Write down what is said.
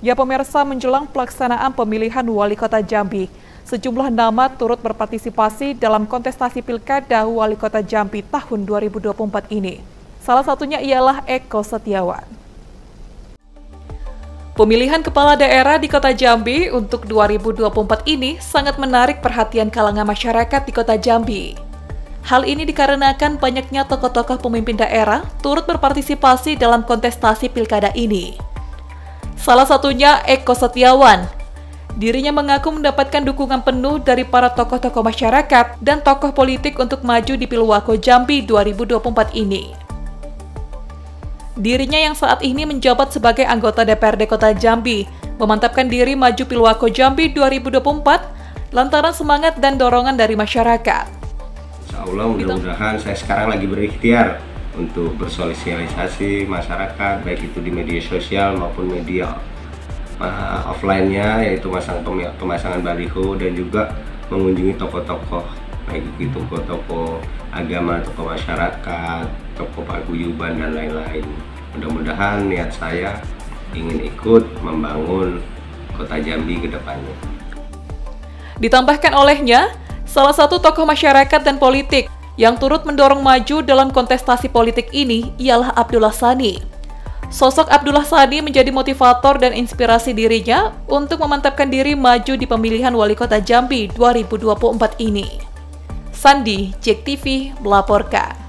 Ya pemirsa menjelang pelaksanaan pemilihan wali kota Jambi, sejumlah nama turut berpartisipasi dalam kontestasi pilkada wali kota Jambi tahun 2024 ini. Salah satunya ialah Eko Setiawan. Pemilihan kepala daerah di kota Jambi untuk 2024 ini sangat menarik perhatian kalangan masyarakat di kota Jambi. Hal ini dikarenakan banyaknya tokoh-tokoh pemimpin daerah turut berpartisipasi dalam kontestasi pilkada ini. Salah satunya Eko Setiawan. Dirinya mengaku mendapatkan dukungan penuh dari para tokoh-tokoh masyarakat dan tokoh politik untuk maju di Pilwako Jambi 2024 ini. Dirinya yang saat ini menjabat sebagai anggota DPRD Kota Jambi, memantapkan diri maju Pilwako Jambi 2024 lantaran semangat dan dorongan dari masyarakat. Insya Allah mudah-mudahan saya sekarang lagi berikhtiar untuk bersosialisasi masyarakat baik itu di media sosial maupun media uh, offline-nya yaitu masang pemasangan baliho dan juga mengunjungi toko-toko baik itu toko-toko agama, toko masyarakat, toko paguyuban dan lain-lain. Mudah-mudahan niat saya ingin ikut membangun kota Jambi ke depannya. Ditambahkan olehnya, salah satu tokoh masyarakat dan politik yang turut mendorong maju dalam kontestasi politik ini ialah Abdullah Sani. Sosok Abdullah Sani menjadi motivator dan inspirasi dirinya untuk memantapkan diri maju di pemilihan wali kota Jambi 2024 ini. Sandi, Cek TV, melaporkan.